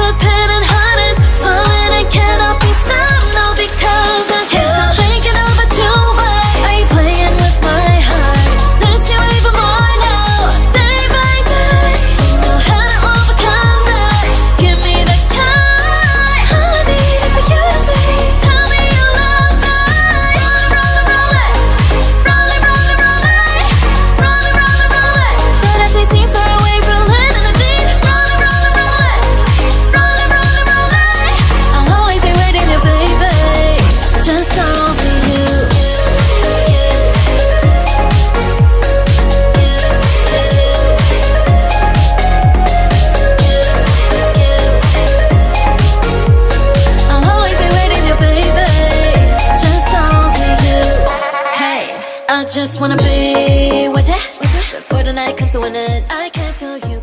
the pain just wanna be with you Before the night comes to an end I can't feel you